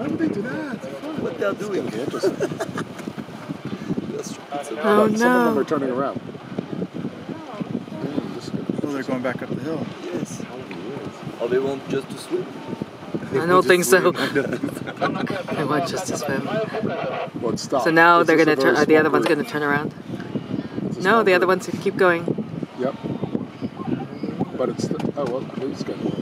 Why would they do that? What they're doing? Interesting. Oh Look, Some of them are turning around. Oh, they're going back up the hill. Yes. Oh, they want just to swim. I don't think so. I They want just to swim. Well, stop. So now It's they're gonna turn. the other one's gonna turn around? No, the other group. ones keep going. Yep. But it's, the, oh, well, he's going.